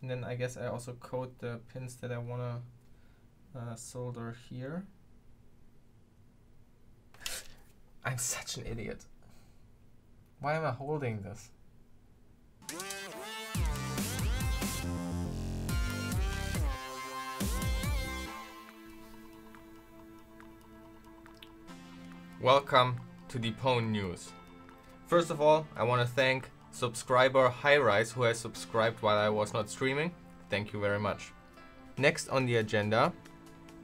and then I guess I also code the pins that I wanna uh, solder here. I'm such an idiot. Why am I holding this? Welcome to the Pwn News. First of all, I want to thank subscriber Highrise who has subscribed while I was not streaming. Thank you very much. Next on the agenda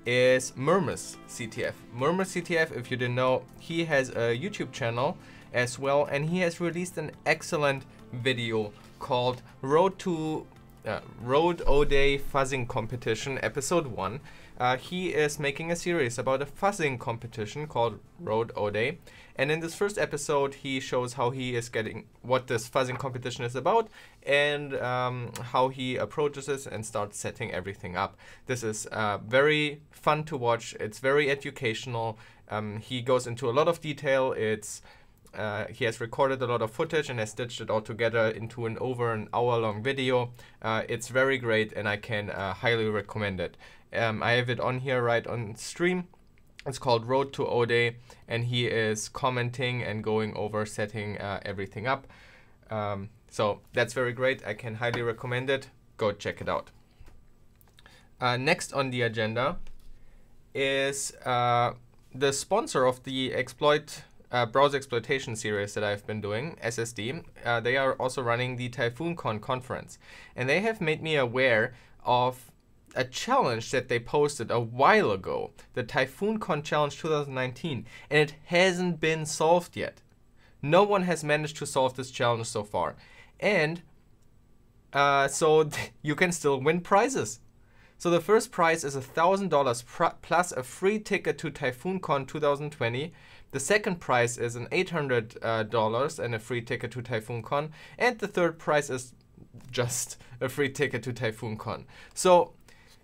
is Murmus CTF. Murmus CTF, if you didn't know, he has a YouTube channel as well and he has released an excellent video called Road to uh, Rode0day Fuzzing Competition Episode 1 uh, he is making a series about a fuzzing competition called Rode0day. And in this first episode, he shows how he is getting what this fuzzing competition is about and um, how he approaches this and starts setting everything up. This is uh, very fun to watch. It's very educational. Um, he goes into a lot of detail. It's uh, he has recorded a lot of footage and has stitched it all together into an over an hour long video. Uh, it's very great and I can uh, highly recommend it. Um, I have it on here right on stream. It's called Road to O-Day, and he is commenting and going over setting uh, everything up. Um, so that's very great. I can highly recommend it. Go check it out. Uh, next on the agenda is the sponsor of the exploit uh, browser exploitation series that I've been doing, SSD. Uh, they are also running the TyphoonCon conference, and they have made me aware of a challenge that they posted a while ago, the TyphoonCon Challenge 2019, and it hasn't been solved yet. No one has managed to solve this challenge so far. And uh, so you can still win prizes. So the first prize is $1,000 plus a free ticket to TyphoonCon 2020. The second prize is an $800 uh, and a free ticket to TyphoonCon. And the third prize is just a free ticket to TyphoonCon. So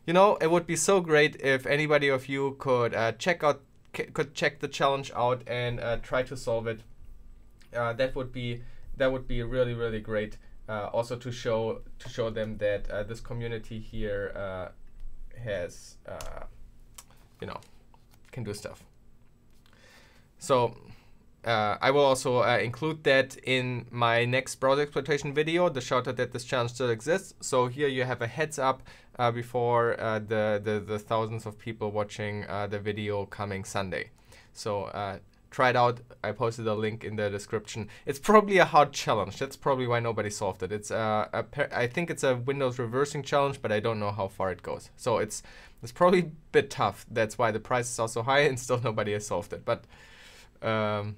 you know, it would be so great if anybody of you could uh, check out, could check the challenge out and uh, try to solve it. Uh, that would be that would be really really great. Uh, also to show to show them that uh, this community here has, you know, can do stuff. So uh, I will also uh, include that in my next browser exploitation video, the shout out that this challenge still exists. So here you have a heads up uh, before uh, the, the, the, thousands of people watching uh, the video coming Sunday. So uh, try it out. I posted a link in the description. It's probably a hard challenge. That's probably why nobody solved it. It's I think it's a Windows reversing challenge, but I don't know how far it goes. So it's it's probably a bit tough. That's why the price is also high and still nobody has solved it. But um,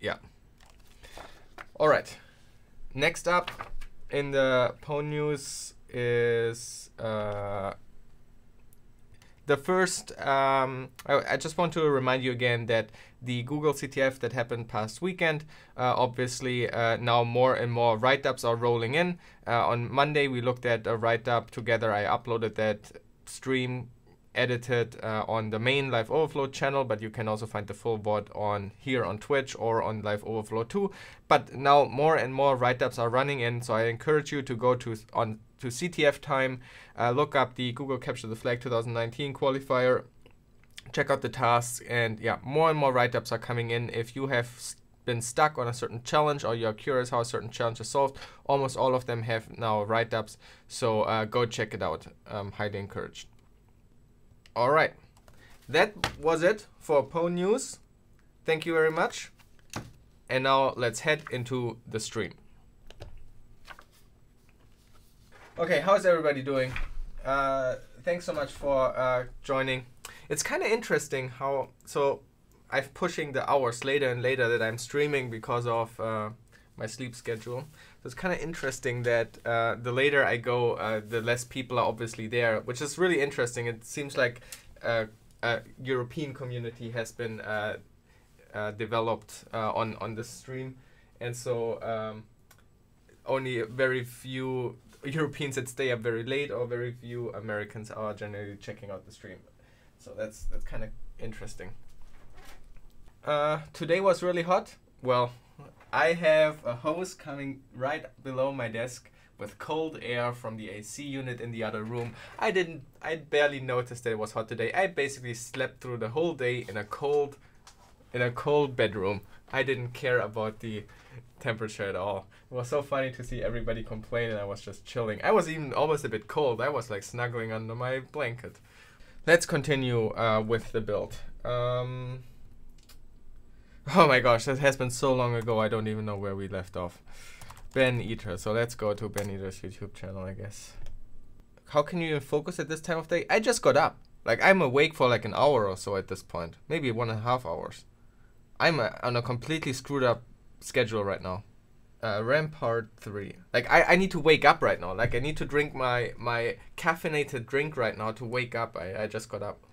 yeah. All right. Next up in the Pwn news is uh, the first. Um, I, I, just want to remind you again that the Google CTF that happened past weekend, uh, obviously uh, now more and more write-ups are rolling in. Uh, on Monday we looked at a write-up together. I uploaded that stream edited uh, on the main Live Overflow channel, but you can also find the full VOD on here on Twitch or on Live Overflow too. But now more and more write-ups are running in, so I encourage you to go to on to CTFtime, uh, look up the Google Capture the Flag 2019 qualifier, check out the tasks, and yeah, more and more write-ups are coming in. If you have been stuck on a certain challenge or you're curious how a certain challenge is solved, almost all of them have now write-ups, so uh, go check it out. Um, highly encouraged. All right. That was it for Pwn News. Thank you very much. And now let's head into the stream. Okay, how's everybody doing? Uh, thanks so much for uh, joining. It's kind of interesting how, so I'm pushing the hours later and later that I'm streaming because of uh, my sleep schedule. So it's kind of interesting that uh, the later I go, uh, the less people are obviously there, which is really interesting. It seems like uh, a European community has been uh, uh, developed uh, on on this stream, and so um, only very few Europeans that stay up very late, or very few Americans are generally checking out the stream. So that's that's kind of interesting. today was really hot. Well, I have a hose coming right below my desk, with cold air from the AC unit in the other room. I didn't, I barely noticed that it was hot today. I basically slept through the whole day in a cold, in a cold bedroom. I didn't care about the temperature at all. It was so funny to see everybody complain and I was just chilling. I was even almost a bit cold. I was like snuggling under my blanket. Let's continue uh, with the build. Um, oh my gosh, that has been so long ago. I don't even know where we left off. Ben Eater. So let's go to Ben Eater's YouTube channel, I guess. How can you even focus at this time of day? I just got up. Like I'm awake for like an hour or so at this point. Maybe one and a half hours. I'm a, on a completely screwed up schedule right now. Uh, Rampart 3. Like I, I need to wake up right now. Like I need to drink my my caffeinated drink right now to wake up. I, I just got up.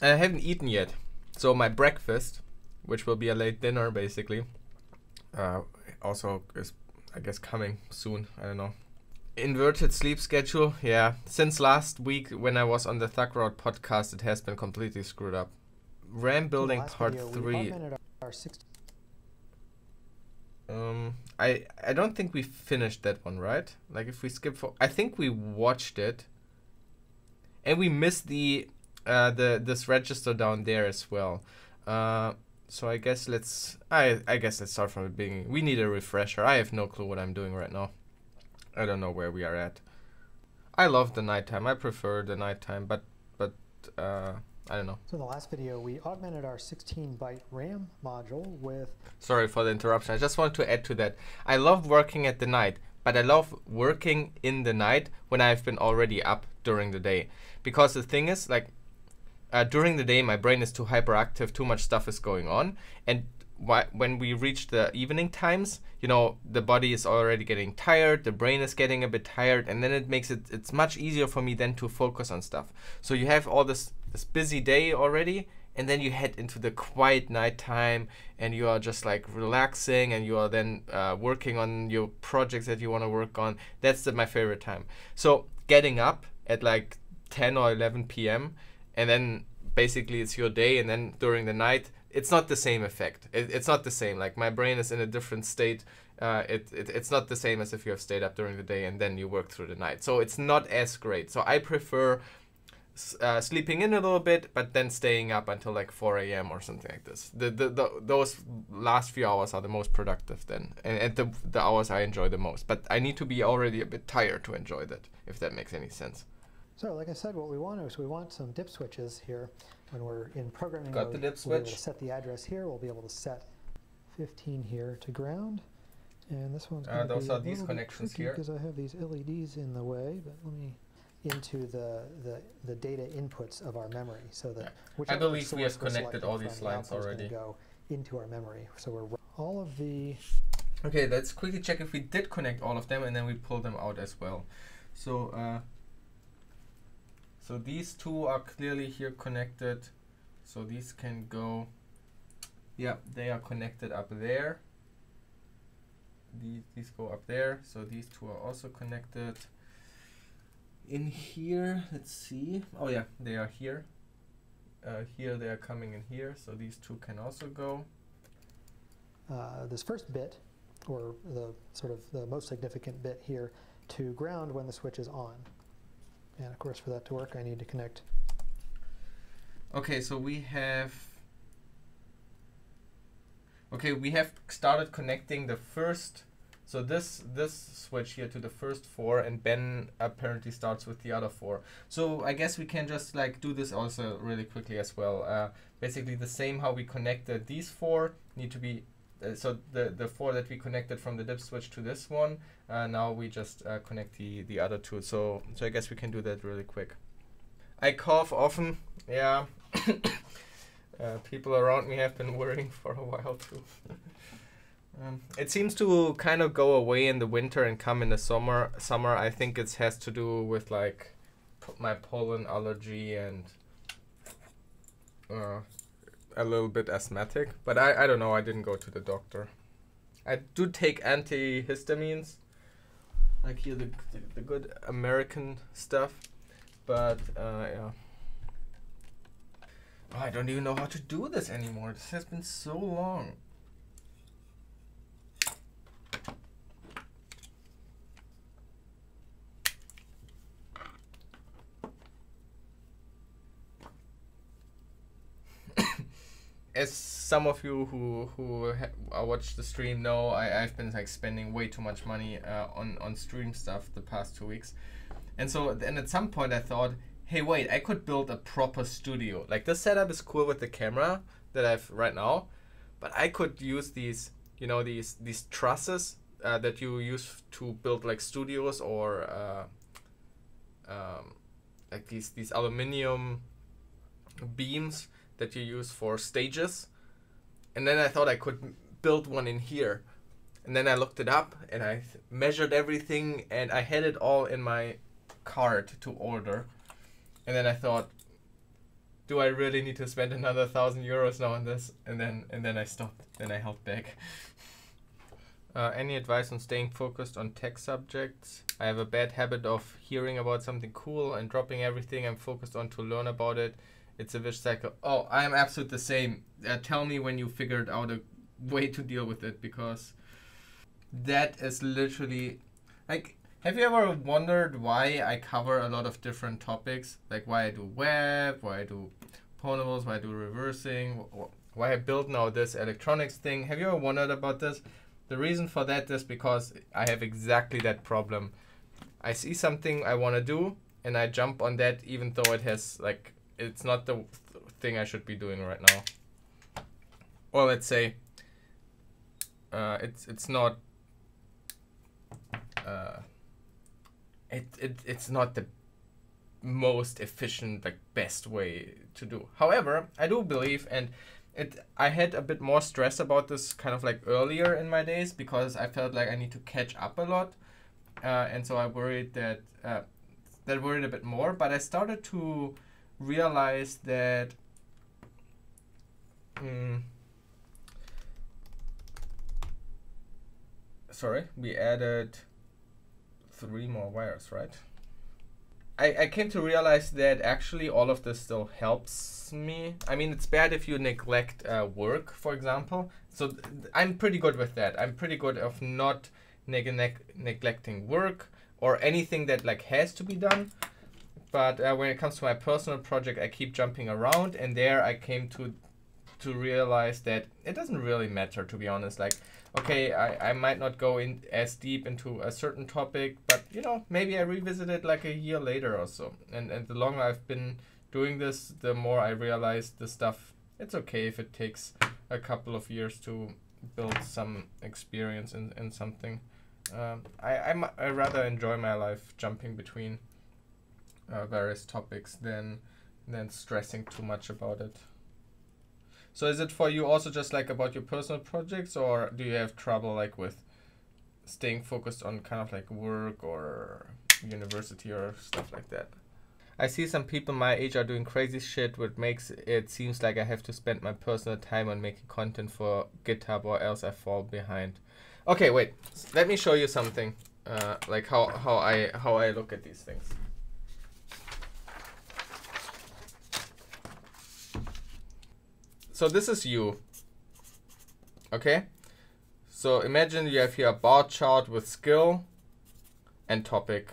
I haven't eaten yet. So my breakfast, which will be a late dinner basically, uh, also is I guess coming soon. I don't know. Inverted sleep schedule. Yeah, since last week when I was on the ThugCrowd podcast, it has been completely screwed up. RAM building part video, three. Um, I I don't think we finished that one, right? Like if we skip for, I think we watched it, and we missed the uh the this register down there as well. Uh, so I guess let's I I guess let's start from the beginning. We need a refresher. I have no clue what I'm doing right now. I don't know where we are at. I love the nighttime. I prefer the nighttime, but but uh, I don't know. So in the last video, we augmented our 16-byte RAM module with... Sorry for the interruption. I just wanted to add to that. I love working at the night, but I love working in the night when I've been already up during the day. Because the thing is, like, uh, during the day, my brain is too hyperactive, too much stuff is going on. And when we reach the evening times, you know, the body is already getting tired, the brain is getting a bit tired, and then it makes it, it's much easier for me then to focus on stuff. So you have all this this busy day already and then you head into the quiet night time and you are just like relaxing and you are then uh, working on your projects that you want to work on that's the, my favorite time so getting up at like 10 or 11 p.m and then basically it's your day and then during the night it's not the same effect it, it's not the same like my brain is in a different state uh, it, it, it's not the same as if you have stayed up during the day and then you work through the night so it's not as great so i prefer uh, sleeping in a little bit, but then staying up until like 4 a.m. or something like this. The, the, the those last few hours are the most productive then, and, and the the hours I enjoy the most. But I need to be already a bit tired to enjoy that, if that makes any sense. So, like I said, what we want is we want some dip switches here when we're in programming Got mode. the dip switch. We'll be able to set the address here. We'll be able to set 15 here to ground. And this one's uh, those are these connections here because I have these LEDs in the way. But let me into the, the, the data inputs of our memory so that I believe we have connected all these lines already. Go into our memory. So we're all of the. Okay, let's quickly check if we did connect all of them and then we pull them out as well. So, uh, so these two are clearly here connected. So these can go. Yeah, they are connected up there. These, these go up there. So these two are also connected in here, let's see. Oh yeah, they are here. Uh, here they are coming in here, so these two can also go. Uh, this first bit, or the sort of the most significant bit here, to ground when the switch is on. And of course, for that to work, I need to connect. Okay, so we have. Okay, we have started connecting the first so this this switch here to the first four, and Ben apparently starts with the other four. So I guess we can just like do this also really quickly as well. Uh, basically the same how we connected these four need to be. Uh, so the the four that we connected from the dip switch to this one, uh, now we just uh, connect the the other two. So so I guess we can do that really quick. I cough often. Yeah. Uh, people around me have been worrying for a while too. Um, it seems to kind of go away in the winter and come in the summer. Summer, I think it has to do with like my pollen allergy and uh, a little bit asthmatic. But I, I don't know. I didn't go to the doctor. I do take antihistamines, like here the the, the good American stuff. But uh, yeah. Oh, I don't even know how to do this anymore. This has been so long. As some of you who who ha- watch the stream know, I've been like spending way too much money uh, on on stream stuff the past two weeks, and so then at some point I thought, hey wait, I could build a proper studio. Like this setup is cool with the camera that I've right now, but I could use these you know these these trusses uh, that you use to build like studios or uh, um, like these these aluminium beams that you use for stages. And then I thought I could build one in here. And then I looked it up and I measured everything and I had it all in my cart to order. And then I thought, do I really need to spend another thousand euros now on this? And then and then I stopped. Then I held back. Uh, any advice on staying focused on tech subjects? I have a bad habit of hearing about something cool and dropping everything I'm focused on to learn about it it's a vicious cycle. Oh, I am absolutely the same. Uh, tell me when you figured out a way to deal with it because that is literally like. Have you ever wondered why I cover a lot of different topics? Like why I do web, why I do pwnables, why I do reversing, why I build now this electronics thing. Have you ever wondered about this? The reason for that is because I have exactly that problem. I see something I want to do and I jump on that even though it has like it's not the thing I should be doing right now. Or let's say uh, it's it's not uh, it, it it's not the most efficient like best way to do. However, I do believe and it I had a bit more stress about this kind of like earlier in my days because I felt like I need to catch up a lot. Uh, and so I worried that uh, that worried a bit more, but I started to realized that mm, sorry we added three more wires right? I, I came to realize that actually all of this still helps me. I mean it's bad if you neglect uh, work for example. So I'm pretty good with that. I'm pretty good of not neg neglecting work or anything that like has to be done but uh, when it comes to my personal project, I keep jumping around, and there I came to to realize that it doesn't really matter, to be honest. Like, okay, I, I might not go in as deep into a certain topic, but you know, maybe I revisit it like a year later or so. And and the longer I've been doing this, the more I realize the stuff. It's okay if it takes a couple of years to build some experience in, in something. Um, I, I, I rather enjoy my life jumping between uh, various topics than than stressing too much about it. So is it for you also just like about your personal projects or do you have trouble like with staying focused on kind of like work or university or stuff like that? I see some people my age are doing crazy shit which makes it seems like I have to spend my personal time on making content for GitHub or else I fall behind. Okay, wait. Let me show you something. Uh, like how, how I how I look at these things. So this is you. Okay? So imagine you have here a bar chart with skill and topic.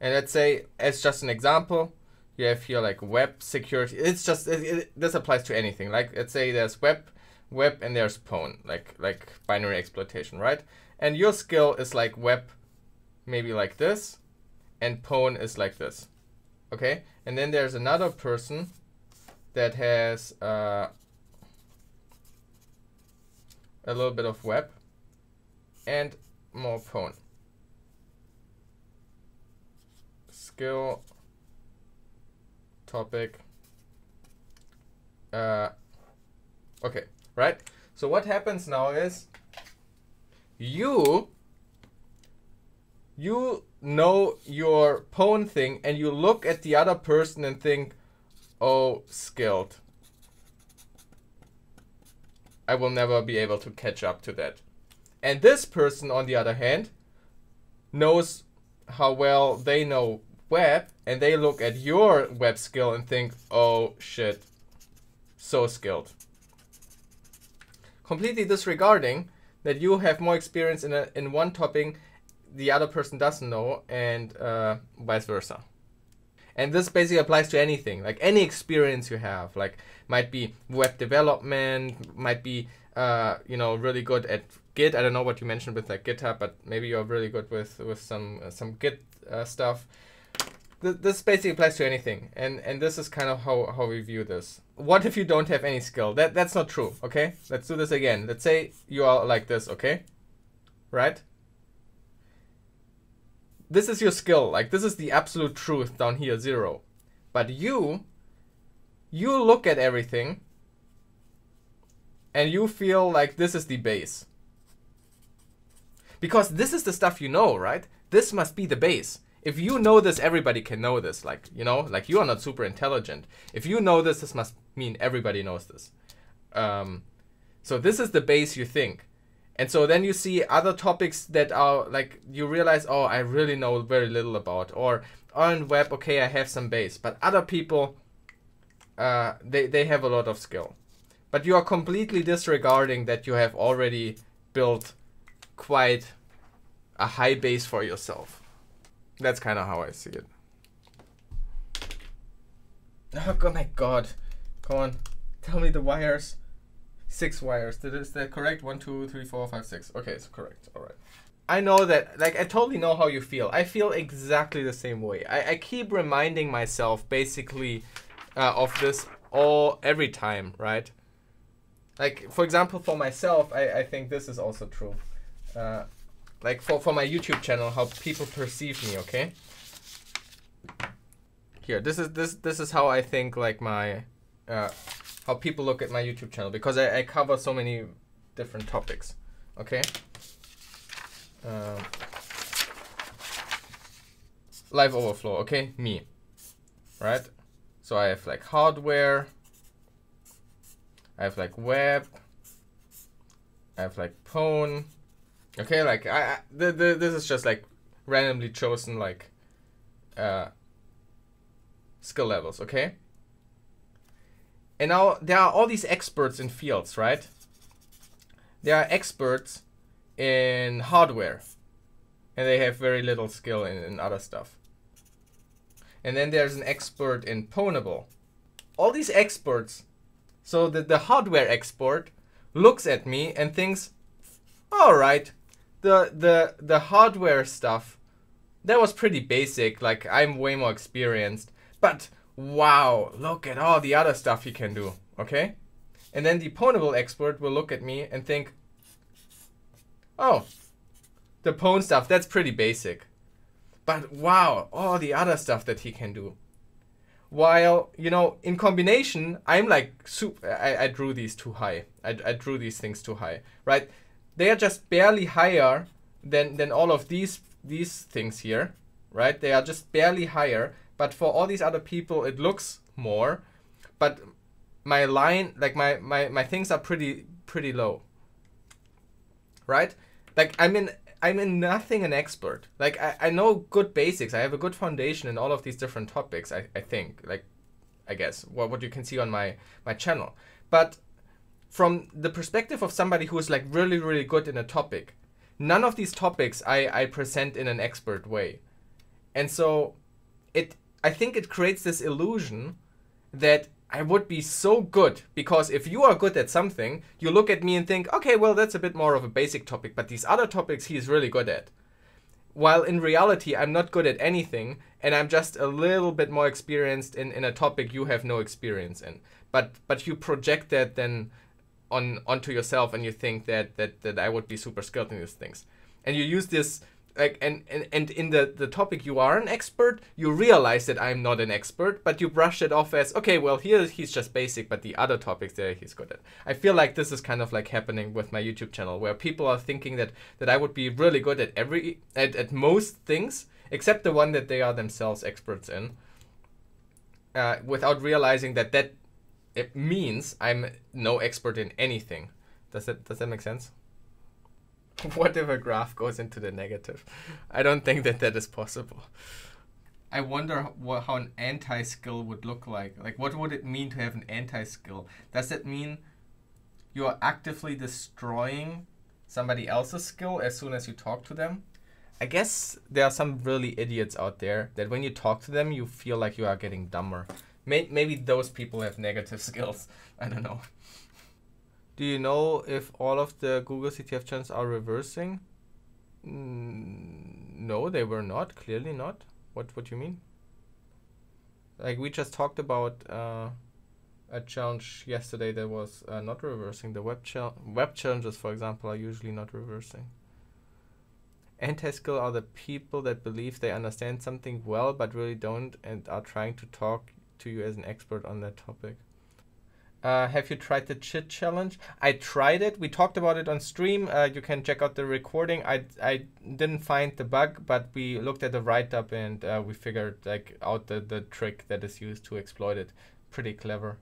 And let's say, as just an example, you have here like web security. It's just, it, it, this applies to anything. Like let's say there's web, web and there's pwn, like, like binary exploitation, right? And your skill is like web, maybe like this, and pwn is like this. Okay? And then there's another person that has uh, a little bit of web and more pwn. Skill topic. Uh, okay, right? So what happens now is you you know your pwn thing and you look at the other person and think oh skilled. I will never be able to catch up to that. And this person, on the other hand, knows how well they know web, and they look at your web skill and think, oh shit, so skilled. Completely disregarding that you have more experience in, a, in one topic the other person doesn't know, and uh, vice versa. And this basically applies to anything, like any experience you have, like might be web development, might be uh, you know really good at Git. I don't know what you mentioned with like GitHub, but maybe you're really good with with some uh, some Git uh, stuff. Th- this basically applies to anything, and and this is kind of how how we view this. What if you don't have any skill? That that's not true. Okay, let's do this again. Let's say you are like this. Okay, right? This is your skill. Like this is the absolute truth down here, zero. But you, you look at everything and you feel like this is the base. Because this is the stuff you know, right? This must be the base. If you know this, everybody can know this. Like, you know, like you are not super intelligent. If you know this, this must mean everybody knows this. Um, so this is the base you think. And so then you see other topics that are like, you realize, oh, I really know very little about. Or on web, okay, I have some base. But other people, uh, they, they have a lot of skill. But you are completely disregarding that you have already built quite a high base for yourself. That's kind of how I see it. Oh my god. Come on. Tell me the wires. Six wires. That is that correct? One, two, three, four, five, six. Okay, it's correct. Alright. I know that, like, I totally know how you feel. I feel exactly the same way. I, I keep reminding myself, basically, uh, of this all every time, right? like for example for myself i, I think this is also true uh, like for, for my youtube channel how people perceive me okay here this is this this is how i think like my uh, how people look at my youtube channel because i, I cover so many different topics okay uh, live overflow okay me right so i have like hardware I have like web. I have like pwn. Okay, like I, I the, the, this is just like randomly chosen like uh, skill levels. Okay. And now there are all these experts in fields, right? There are experts in hardware, and they have very little skill in, in other stuff. And then there's an expert in pwnable. All these experts so the, the hardware expert looks at me and thinks, all right, the, the, the hardware stuff, that was pretty basic. Like I'm way more experienced, but wow, look at all the other stuff he can do. Okay. And then the pwnable expert will look at me and think, oh, the pwn stuff, that's pretty basic. But wow, all the other stuff that he can do while you know in combination i'm like super I, I drew these too high I, I drew these things too high right they are just barely higher than than all of these these things here right they are just barely higher but for all these other people it looks more but my line like my my, my things are pretty pretty low right like i'm in I'm in nothing an expert. Like I, I know good basics. I have a good foundation in all of these different topics. I, I think like I guess what what you can see on my my channel. But from the perspective of somebody who is like really really good in a topic, none of these topics I I present in an expert way, and so it I think it creates this illusion that I would be so good because if you are good at something, you look at me and think, okay, well, that's a bit more of a basic topic, but these other topics he is really good at. While in reality, I'm not good at anything and I'm just a little bit more experienced in, in a topic you have no experience in. But but you project that then on onto yourself and you think that that, that I would be super skilled in these things. And you use this like and, and and in the the topic you are an expert you realize that i'm not an expert but you brush it off as okay well here he's just basic but the other topics there he's good at i feel like this is kind of like happening with my youtube channel where people are thinking that that i would be really good at every at, at most things except the one that they are themselves experts in uh, without realizing that that it means i'm no expert in anything. Does that does that make sense what if a graph goes into the negative? I don't think that that is possible. I wonder what, how an anti-skill would look like. Like, what would it mean to have an anti-skill? Does it mean you are actively destroying somebody else's skill as soon as you talk to them? I guess there are some really idiots out there that when you talk to them, you feel like you are getting dumber. May- maybe those people have negative skills. I don't know. Do you know if all of the Google CTF channels are reversing? Mm, no, they were not. Clearly not. What What do you mean? Like we just talked about uh, a challenge yesterday that was uh, not reversing. The web chal- web challenges, for example, are usually not reversing. Anti-skill are the people that believe they understand something well but really don't and are trying to talk to you as an expert on that topic. Uh, have you tried the chit challenge? I tried it. We talked about it on stream. Uh, you can check out the recording. I, I didn't find the bug, but we looked at the write up and uh, we figured like out the, the trick that is used to exploit it. Pretty clever.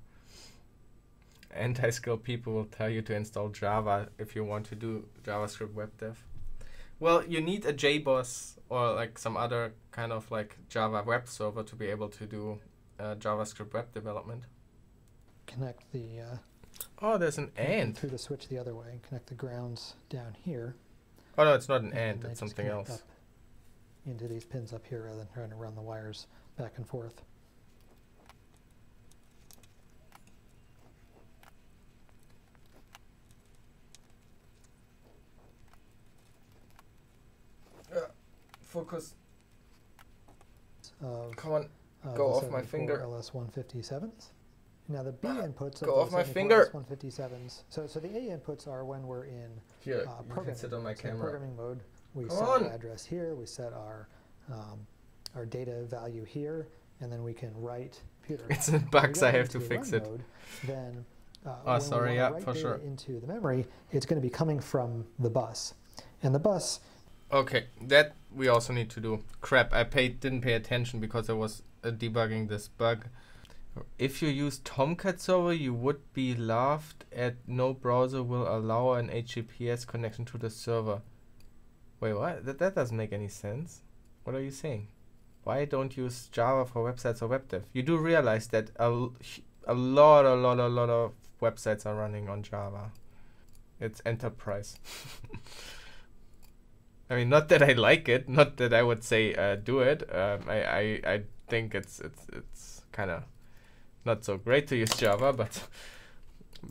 Anti-skill people will tell you to install Java if you want to do JavaScript web dev. Well, you need a JBoss or like some other kind of like Java web server to be able to do uh, JavaScript web development. Connect the uh, Oh, there's an and. through the switch the other way and connect the grounds down here. Oh no, it's not an and and. It's something else. Into these pins up here rather than trying to run the wires back and forth. Focus. Of, Come on. of Go off my finger. LS157s. Now the B inputs of Go the off my 74 finger. LS157s. So so the A inputs are when we're in Here, uh, programming. sit on my. So camera. programming mode, we Come set on. the address here, we set our um, our data value here, and then we can write computer. It's in bugs. I have to fix it. Mode, then uh, Oh, sorry, yeah, write for sure. into the memory, it's going to be coming from the bus, and the bus Okay, that we also need to do. Crap, I paid didn't pay attention because I was uh, debugging this bug. If you use Tomcat server, you would be laughed at. No browser will allow an HTTPS connection to the server. Wait, what? That that doesn't make any sense. What are you saying? Why don't you use Java for websites or web dev? You do realize that a, a lot, a lot, a lot of websites are running on Java. It's enterprise. I mean, not that I like it, not that I would say uh, do it. Um, I, I I think it's it's it's kind of not so great to use Java, but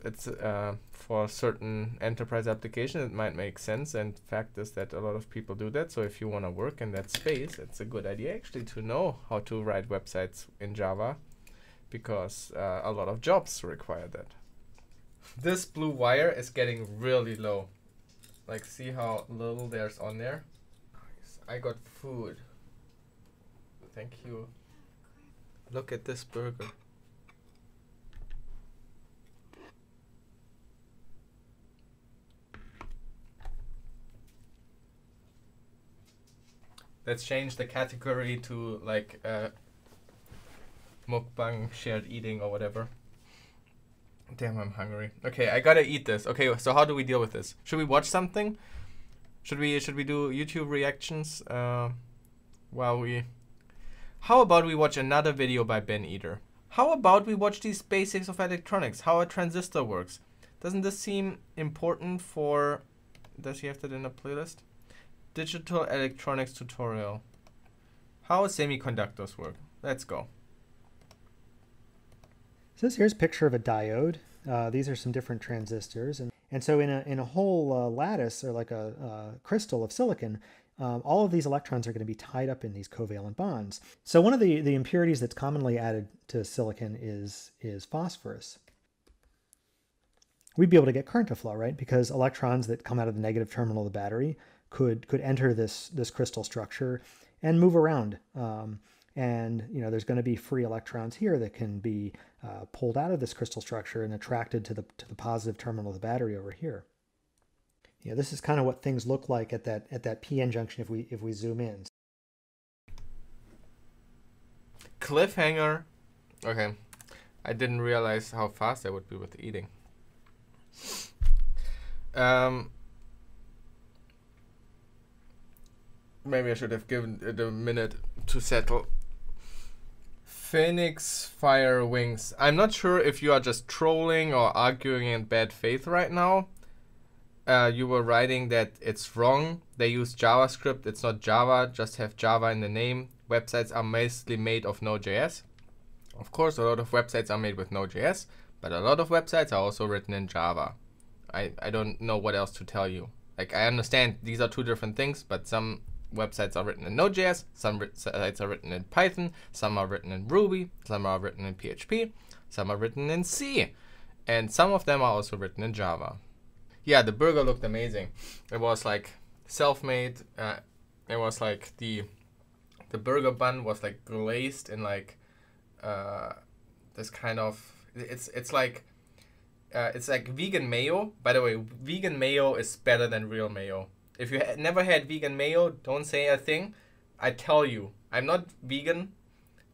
it's uh, for certain enterprise applications it might make sense. And fact is that a lot of people do that. So if you want to work in that space, it's a good idea actually to know how to write websites in Java, because uh, a lot of jobs require that. This blue wire is getting really low. Like, see how little there's on there? I got food. Thank you. Look at this burger. Let's change the category to like uh, mukbang, shared eating, or whatever. Damn, I'm hungry. Okay, I gotta eat this. Okay, so how do we deal with this? Should we watch something? Should we should we do YouTube reactions uh, while we? How about we watch another video by Ben Eater? How about we watch these basics of electronics? How a transistor works? Doesn't this seem important for? Does he have that in a playlist? Digital electronics tutorial. How semiconductors work. Let's go. So this here's a picture of a diode. Uh, these are some different transistors, and and so in a in a whole uh, lattice or like a uh, crystal of silicon, um, all of these electrons are going to be tied up in these covalent bonds. So one of the the impurities that's commonly added to silicon is is phosphorus. We'd be able to get current to flow, right? Because electrons that come out of the negative terminal of the battery could could enter this this crystal structure and move around. Um, and you know there's going to be free electrons here that can be uh, pulled out of this crystal structure and attracted to the to the positive terminal of the battery over here. You know, this is kind of what things look like at that at that PN junction if we if we zoom in. Cliffhanger. Okay. I didn't realize how fast I would be with eating. Um, maybe I should have given it a minute to settle. Phoenix Fire Wings. I'm not sure if you are just trolling or arguing in bad faith right now, uh, you were writing that it's wrong. They use JavaScript. It's not Java. Just have Java in the name. Websites are mostly made of Node.js. Of course, a lot of websites are made with Node.js, but a lot of websites are also written in Java. I, I don't know what else to tell you. Like, I understand these are two different things, but some websites are written in Node.js, some sites are written in Python, some are written in Ruby, some are written in PHP, some are written in C, and some of them are also written in Java. Yeah, the burger looked amazing. It was like self-made. Uh, it was like the the burger bun was like glazed in like uh, this kind of it's it's like uh, it's like vegan mayo. By the way, vegan mayo is better than real mayo. If you ha- never had vegan mayo, don't say a thing. I tell you, I'm not vegan,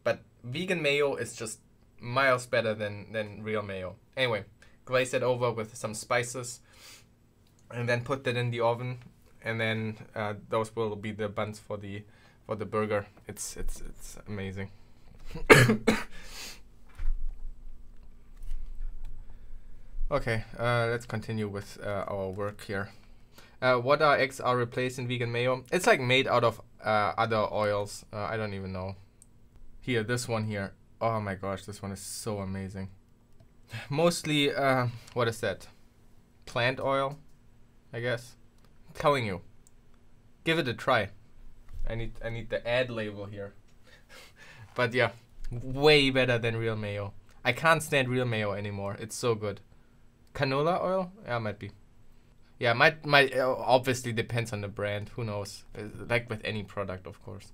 but vegan mayo is just miles better than than real mayo. Anyway, glaze it over with some spices, and then put that in the oven, and then uh, those will be the buns for the for the burger. It's it's it's amazing. okay, uh, let's continue with uh, our work here. Uh, what are eggs are replaced in vegan mayo? It's like made out of uh, other oils. Uh, I don't even know. Here, this one here. Oh my gosh, this one is so amazing. Mostly, uh, what is that? Plant oil, I guess. I'm telling you, give it a try. I need I need the ad label here. but yeah, way better than real mayo. I can't stand real mayo anymore. It's so good. Canola oil? Yeah, might be. Yeah, might might uh, obviously depends on the brand. Who knows? Uh, like with any product, of course.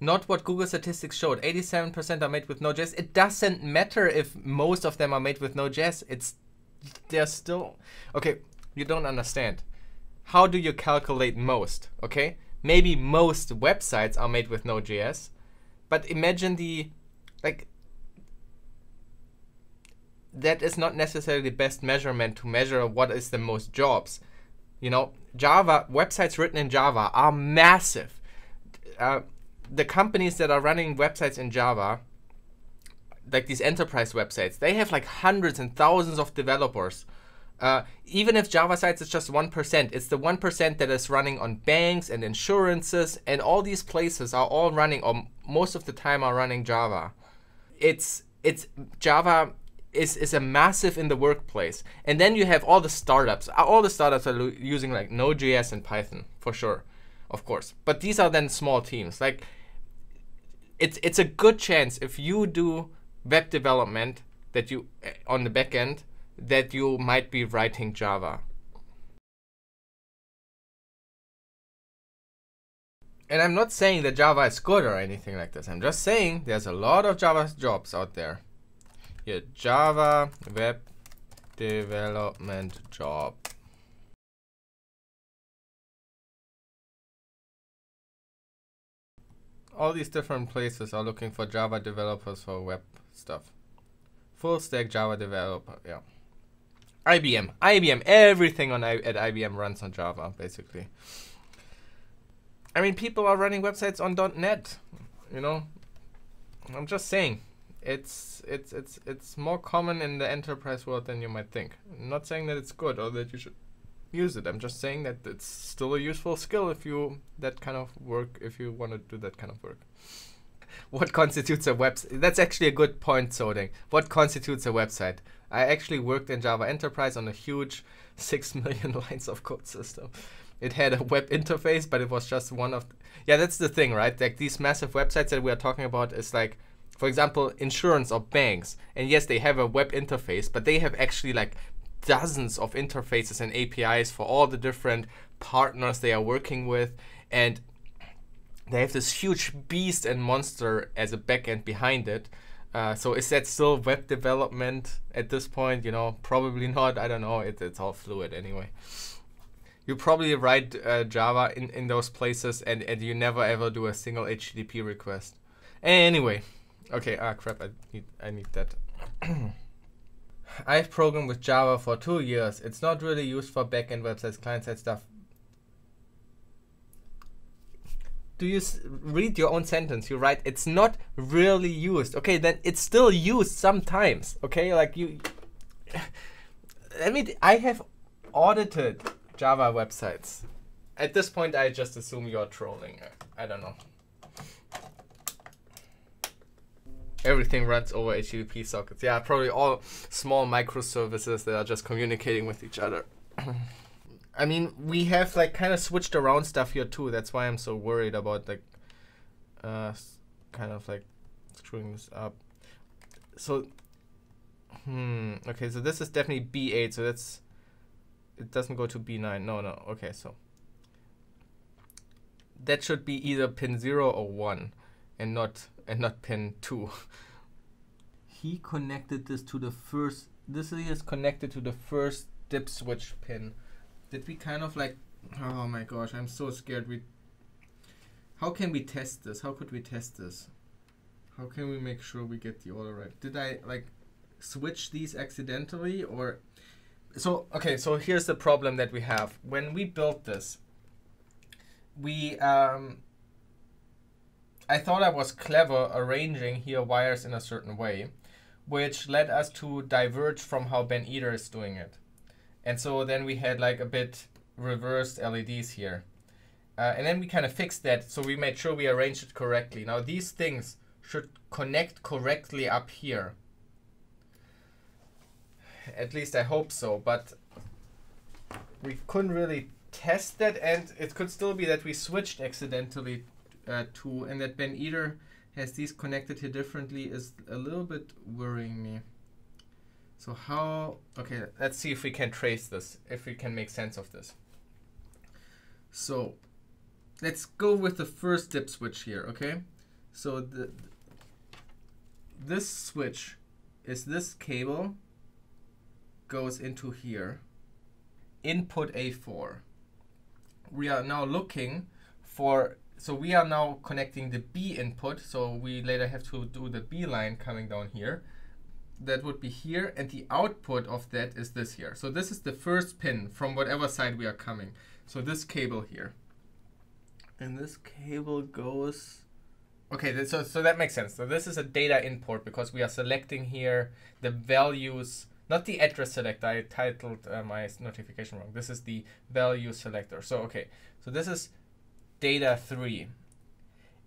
Not what Google statistics showed. 87% are made with Node.js. It doesn't matter if most of them are made with Node.js. It's they're still okay. You don't understand. How do you calculate most? Okay, maybe most websites are made with Node.js, but imagine the like that is not necessarily the best measurement to measure what is the most jobs. You know, Java websites written in Java are massive. Uh, the companies that are running websites in Java, like these enterprise websites, they have like hundreds and thousands of developers. Uh, even if Java sites is just 1%, it's the 1% that is running on banks and insurances, and all these places are all running, or most of the time are running Java. It's it's Java is is a massive in the workplace, and then you have all the startups. All the startups are lo- using like Node.js and Python for sure, of course. But these are then small teams. Like it's it's a good chance if you do web development that you eh, on the back end that you might be writing Java. And I'm not saying that Java is good or anything like this. I'm just saying there's a lot of Java jobs out there. Java web development job. All these different places are looking for Java developers for web stuff. Full stack Java developer, yeah. IBM, IBM, everything on I at IBM runs on Java, basically. I mean, people are running websites on .NET, you know. I'm just saying, it's it's it's it's more common in the enterprise world than you might think. I'm not saying that it's good or that you should use it. I'm just saying that it's still a useful skill if you that kind of work if you want to do that kind of work. What constitutes a website? That's actually a good point, Soding. What constitutes a website? I actually worked in Java Enterprise on a huge six million lines of code system. It had a web interface, but it was just one of. yeah, that's the thing, right? Like these massive websites that we are talking about is like, for example, insurance or banks. And yes, they have a web interface, but they have actually like dozens of interfaces and APIs for all the different partners they are working with. And they have this huge beast and monster as a backend behind it. Uh, so is that still web development at this point? You know, probably not. I don't know. It, it's all fluid anyway. You probably write uh, Java in, in those places and, and you never ever do a single HTTP request. Anyway, okay, ah crap, I need, I need that. I've programmed with Java for two years. It's not really used for backend websites, client-side stuff. Do you read your own sentence? You write, it's not really used. Okay, then it's still used sometimes. Okay, like you. I mean, I have audited Java websites. At this point, I just assume you're trolling. I don't know. Everything runs over HTTP sockets. Yeah, probably all small microservices that are just communicating with each other. I mean, we have like kind of switched around stuff here too. That's why I'm so worried about like, uh, kind of like screwing this up. So, hmm. Okay, so this is definitely B8. So that's it doesn't go to B9. No, no. Okay, so that should be either pin 0 or 1 and not and not pin 2. he connected this to the first this is connected to the first dip switch pin. Did we kind of like oh my gosh, I'm so scared we how can we test this? How could we test this? How can we make sure we get the order right? Did I like switch these accidentally or so okay so here's the problem that we have when we built this we um i thought i was clever arranging here wires in a certain way which led us to diverge from how Ben Eater is doing it. And so then we had like a bit reversed leds here. Uh, and then we kind of fixed that so we made sure we arranged it correctly. Now these things should connect correctly up here. At least I hope so. But we couldn't really test that, and it could still be that we switched accidentally uh, to, and that Ben Eater has these connected here differently is a little bit worrying me. So how, okay, let's see if we can trace this, if we can make sense of this. So let's go with the first dip switch here, okay? So the this switch is this cable goes into here, input A4. We are now looking for, so we are now connecting the B input, so we later have to do the B line coming down here. That would be here, and the output of that is this here. So this is the first pin from whatever side we are coming. So this cable here. And this cable goes Okay, so, so that makes sense. So this is a data import because we are selecting here the values not the address selector. I titled uh, my notification wrong. This is the value selector. So, okay. So this is data 3.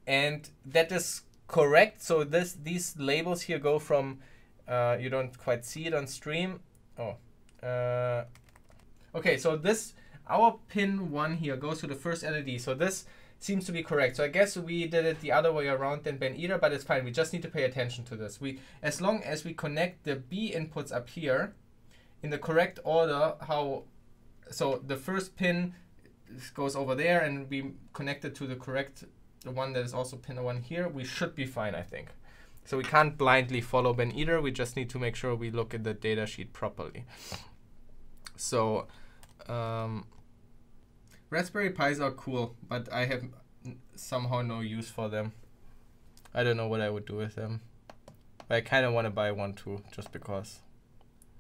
And that is correct. So this these labels here go from, uh, you don't quite see it on stream. Oh. Uh, okay, so this, our pin 1 here goes to the first LED. So this seems to be correct. So I guess we did it the other way around than Ben Eater, but it's fine. We just need to pay attention to this. We, As long as we connect the B inputs up here in the correct order, how, so the first pin goes over there and we connect it to the correct, the one that is also pin 1 here, we should be fine, I think. So we can't blindly follow Ben Eater. We just need to make sure we look at the data sheet properly. So um, Raspberry Pis are cool, but I have somehow no use for them. I don't know what I would do with them. But I kind of want to buy one too, just because.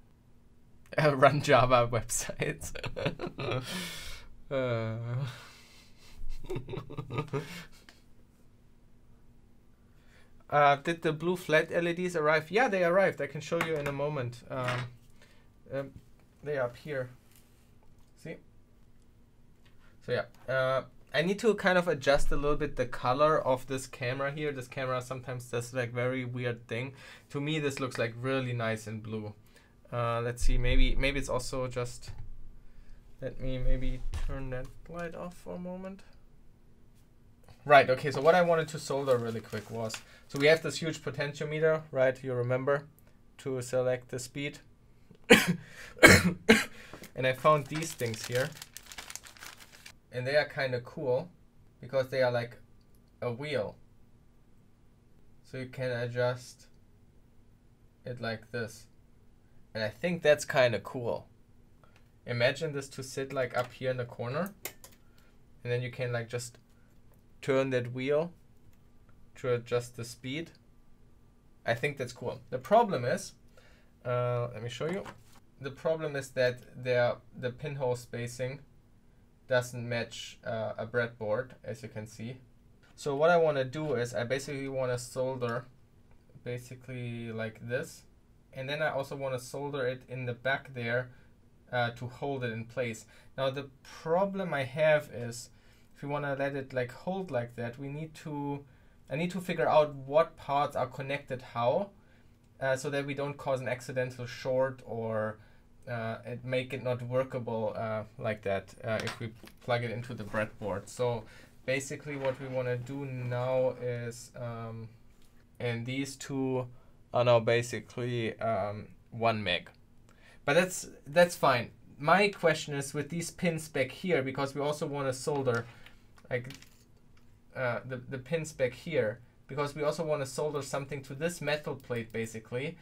I run Java websites. uh. uh, did the blue flat LEDs arrive? Yeah, they arrived. I can show you in a moment. Um, um, they are up here. See? So yeah, uh, I need to kind of adjust a little bit the color of this camera here. This camera sometimes does like very weird thing. To me, this looks like really nice in blue. Uh, let's see, maybe maybe it's also just. Let me maybe turn that light off for a moment. Right, okay, so what I wanted to solder really quick was, so we have this huge potentiometer, right, you remember, to select the speed. and I found these things here and they are kind of cool because they are like a wheel so you can adjust it like this and I think that's kind of cool imagine this to sit like up here in the corner and then you can like just turn that wheel to adjust the speed I think that's cool the problem is uh, let me show you the problem is that there the pinhole spacing doesn't match uh, a breadboard, as you can see. So what I want to do is I basically want to solder basically like this. And then I also want to solder it in the back there uh, to hold it in place. Now the problem I have is if we want to let it like hold like that, we need to I need to figure out what parts are connected how, uh, so that we don't cause an accidental short or uh, and make it not workable uh, like that uh, if we plug it into the breadboard. So basically what we want to do now is, um, and these two are now basically um, one meg. But that's that's fine. My question is with these pins back here because we also want to solder like uh, the the pins back here because we also want to solder something to this metal plate basically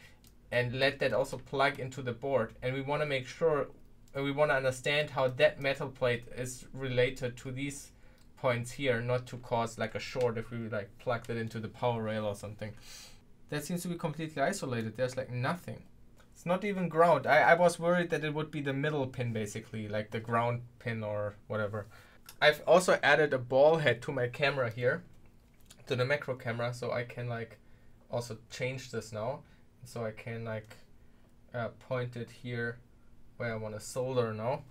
and let that also plug into the board. And we want to make sure we want to understand how that metal plate is related to these points here not to cause like a short if we like plug it into the power rail or something. That seems to be completely isolated. There's like nothing it's not even ground I, I was worried that it would be the middle pin basically like the ground pin or whatever I've also added a ball head to my camera here to the macro camera so I can like also change this now so I can like uh, point it here where I want to solder now.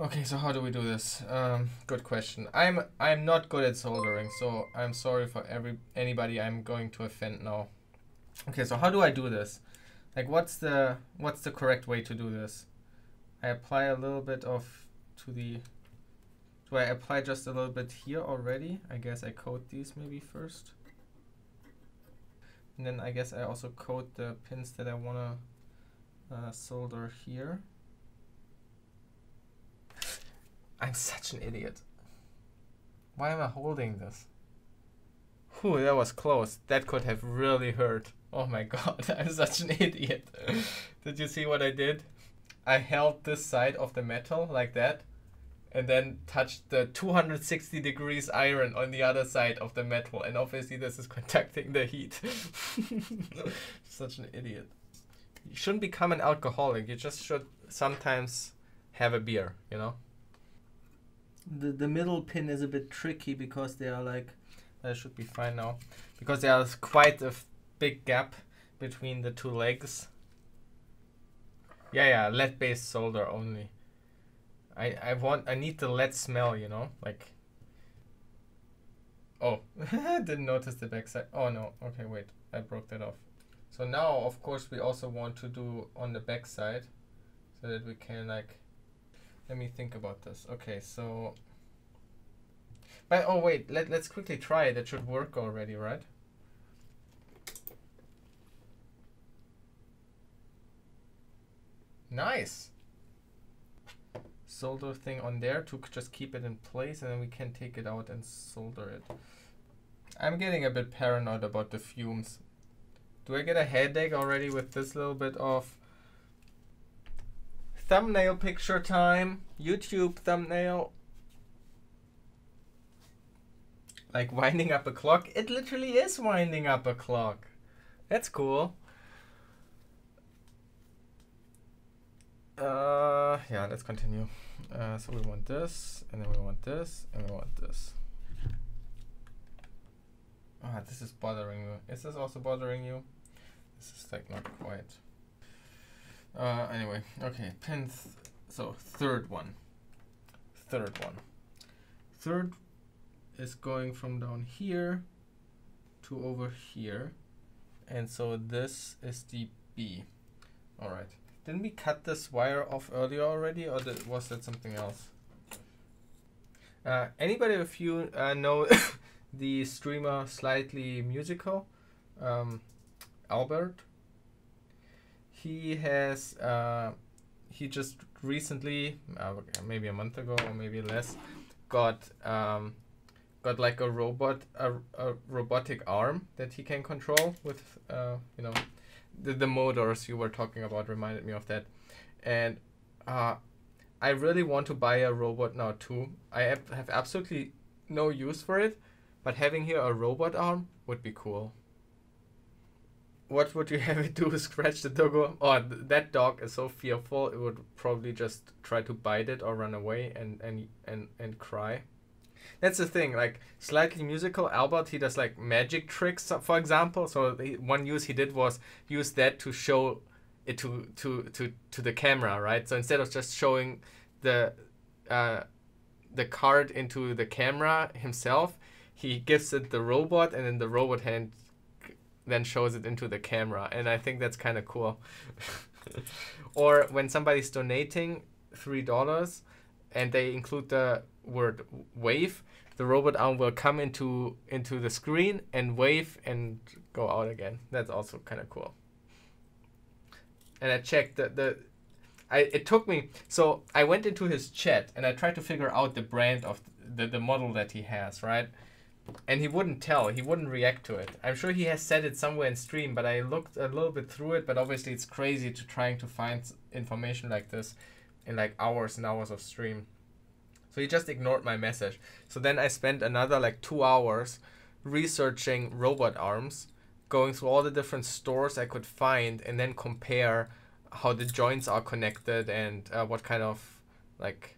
Okay, so how do we do this? Um, good question. I'm I'm not good at soldering, so I'm sorry for every anybody I'm going to offend now. Okay, so how do I do this? Like, what's the what's the correct way to do this? I apply a little bit of to the. Do I apply just a little bit here already? I guess I coat these maybe first. And then I guess I also coat the pins that I want to uh, solder here. I'm such an idiot. Why am I holding this? Whew, that was close. That could have really hurt. Oh my god, I'm such an idiot. did you see what I did? I held this side of the metal like that and then touched the 260 degrees iron on the other side of the metal and obviously this is conducting the heat such an idiot you shouldn't become an alcoholic you just should sometimes have a beer you know the the middle pin is a bit tricky because they are like that should be fine now because there's quite a big gap between the two legs yeah yeah lead based solder only I I want I need the lead smell, you know, like. Oh, didn't notice the backside. Oh no. Okay, wait. I broke that off. So now, of course, we also want to do on the backside, so that we can like. Let me think about this. Okay, so. But oh wait, let let's quickly try it. It should work already, right? Nice solder thing on there to just keep it in place and then we can take it out and solder it. I'm getting a bit paranoid about the fumes. Do I get a headache already with this little bit of thumbnail picture time? YouTube thumbnail. Like winding up a clock? It literally is winding up a clock. That's cool. Uh, yeah, let's continue. Uh, so we want this, and then we want this, and we want this. Ah, this is bothering you. Is this also bothering you? This is like not quite. Uh, anyway, okay, pin. Th so third one. Third one. Third is going from down here to over here. And so this is the B. All right. Didn't we cut this wire off earlier already, or did, was that something else? Uh, anybody of you uh, know the streamer Sleightlymusical, um, Albert? He has uh, he just recently, uh, maybe a month ago or maybe less, got um, got like a robot a, a robotic arm that he can control with uh, you know the, the motors you were talking about reminded me of that. And uh, I really want to buy a robot now too. I have, have absolutely no use for it, but having here a robot arm would be cool. What would you have it do? Scratch the doggo? Oh, th that dog is so fearful. It would probably just try to bite it or run away and and and and cry that's the thing. Like Sleightlymusical, Albert he does like magic tricks, for example. So the one use he did was use that to show it to to to to the camera, right? So instead of just showing the uh, the card into the camera himself, he gives it the robot, and then the robot hand then shows it into the camera, and I think that's kind of cool. or when somebody's donating three dollars, and they include the word wave, the robot arm will come into into the screen and wave and go out again. That's also kind of cool. And I checked the the I it took me so I went into his chat and I tried to figure out the brand of the the model that he has, right? And he wouldn't tell. He wouldn't react to it. I'm sure he has said it somewhere in stream, but I looked a little bit through it. But obviously, it's crazy to trying to find information like this in like hours and hours of stream. So he just ignored my message. So then I spent another like two hours researching robot arms, going through all the different stores I could find, and then compare how the joints are connected and uh, what kind of like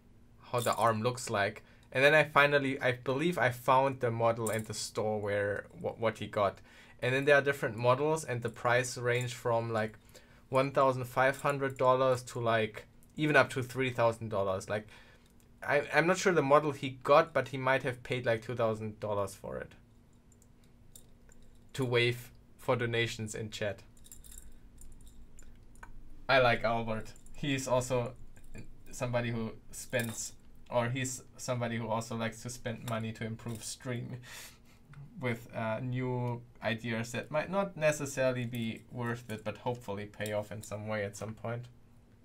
how the arm looks like. And then I finally, I believe I found the model in the store where what, what he got. And then there are different models, and the price range from like one thousand five hundred dollars to like even up to three thousand dollars. Like I, I'm not sure the model he got, but he might have paid like two thousand dollars for it. To wave for donations in chat. I like Albert. He's also somebody who spends, or he's somebody who also likes to spend money to improve stream with uh, new ideas that might not necessarily be worth it, but hopefully pay off in some way at some point.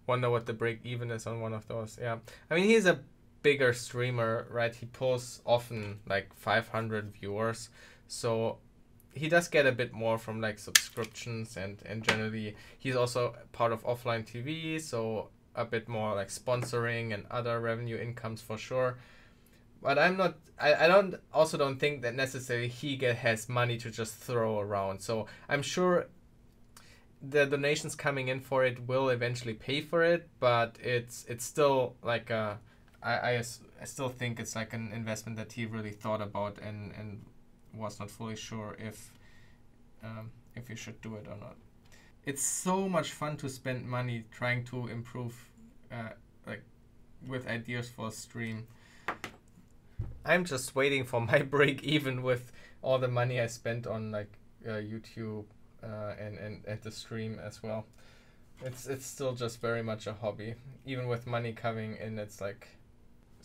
Wonder what the break even is on one of those. Yeah, I mean he's a bigger streamer, right? He pulls often like 500 viewers, so he does get a bit more from like subscriptions and and generally he's also part of OfflineTV, so a bit more like sponsoring and other revenue incomes for sure. But I'm not. I, I don't also don't think that necessarily he get has money to just throw around. So I'm sure the donations coming in for it will eventually pay for it, but it's it's still like a. I, I, I still think it's like an investment that he really thought about and, and was not fully sure if um, if you should do it or not. It's so much fun to spend money trying to improve, uh, like, with ideas for a stream. I'm just waiting for my break even with all the money I spent on like uh, YouTube uh, and and at the stream as well. It's it's still just very much a hobby. Even with money coming in, it's like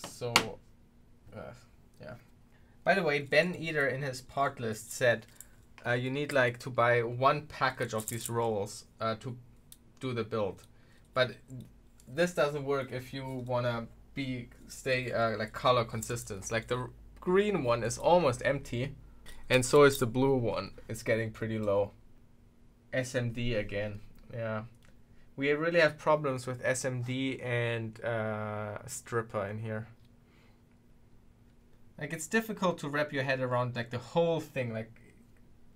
so. Uh, yeah. By the way, Ben Eater in his part list said uh, you need like to buy one package of these rolls uh, to do the build, but this doesn't work if you wanna be stay uh, like color consistent. Like the green one is almost empty, and so is the blue one. It's getting pretty low. SMD again, yeah. We really have problems with SMD and uh, stripper in here. Like it's difficult to wrap your head around like the whole thing like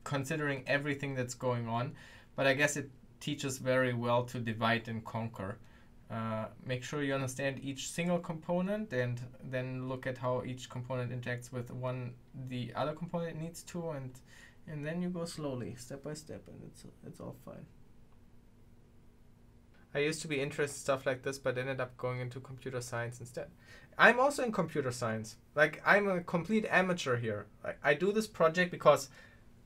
considering everything that's going on but i guess it teaches very well to divide and conquer. Uh, make sure you understand each single component and then look at how each component interacts with one the other component needs to and and then you go slowly step by step and it's it's all fine I used to be interested in stuff like this, but ended up going into computer science instead. I'm also in computer science. Like I'm a complete amateur here. I, I do this project because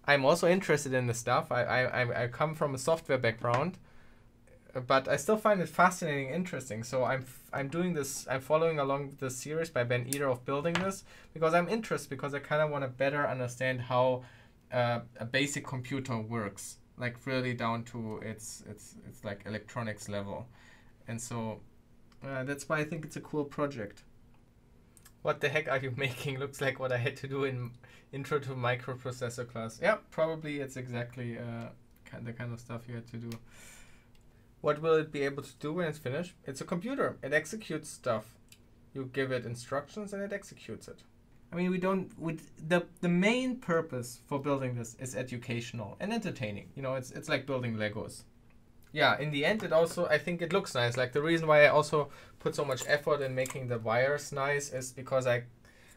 I'm also interested in the stuff. I, I, I come from a software background, but I still find it fascinating, interesting. So I'm I'm doing this. I'm following along the series by Ben Eater of building this because I'm interested because I kind of want to better understand how uh, a basic computer works like really down to its its its like electronics level, and so uh, that's why I think it's a cool project. What the heck are you making? Looks like what I had to do in intro to microprocessor class. Yeah, probably it's exactly uh, the kind of stuff you had to do. What will it be able to do when it's finished? It's a computer. It executes stuff. You give it instructions and it executes it. I mean, we don't. We, the the main purpose for building this is educational and entertaining. You know, it's it's like building Legos. Yeah, in the end, it also I think it looks nice. Like the reason why I also put so much effort in making the wires nice is because I,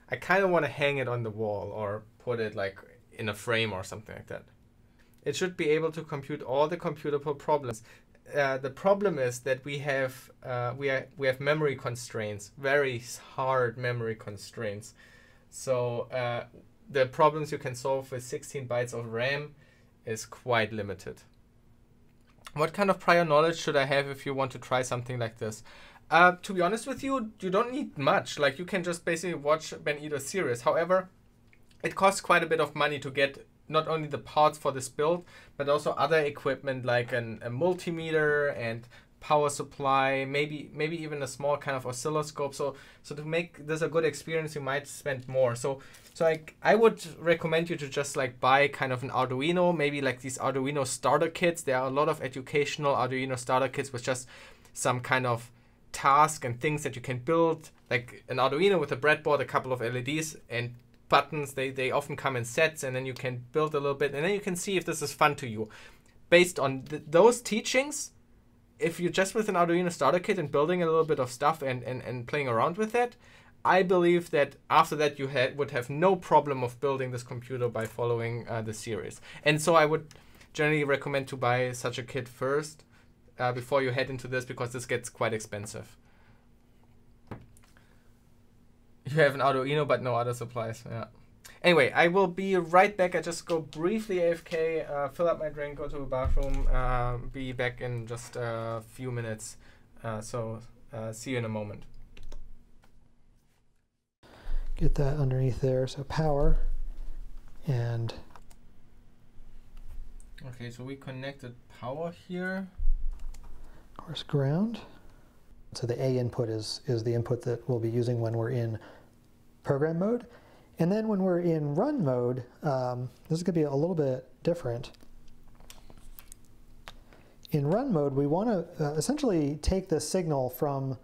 I kind of want to hang it on the wall or put it like in a frame or something like that. It should be able to compute all the computable problems. uh, the problem is that we have uh, we are, we have memory constraints, very hard memory constraints. So uh, the problems you can solve with 16 bytes of RAM is quite limited. What kind of prior knowledge should I have if you want to try something like this? Uh, to be honest with you, you don't need much. Like you can just basically watch Ben Eater's series. However, it costs quite a bit of money to get not only the parts for this build, but also other equipment like an, a multimeter and power supply, maybe maybe even a small kind of oscilloscope. So so to make this a good experience, you might spend more. So so I I would recommend you to just like buy kind of an Arduino, maybe like these Arduino starter kits. There are a lot of educational Arduino starter kits with just some kind of task and things that you can build, like an Arduino with a breadboard, a couple of LEDs, and buttons. They they often come in sets, and then you can build a little bit, and then you can see if this is fun to you. Based on th- those teachings, if you're just with an Arduino starter kit and building a little bit of stuff and, and, and playing around with it, I believe that after that you ha- would have no problem of building this computer by following uh, the series. And so I would generally recommend to buy such a kit first uh, before you head into this because this gets quite expensive. You have an Arduino but no other supplies. Yeah. Anyway, I will be right back. I just go briefly AFK, uh, fill up my drink, go to the bathroom, uh, be back in just a few minutes. Uh, so uh, see you in a moment. Get that underneath there. So power and. Okay, so we connected power here. Of course, ground. So the A input is, is the input that we'll be using when we're in program mode. And then when we're in run mode, um, this is going to be a little bit different. In run mode, we want to uh, essentially take the signal from.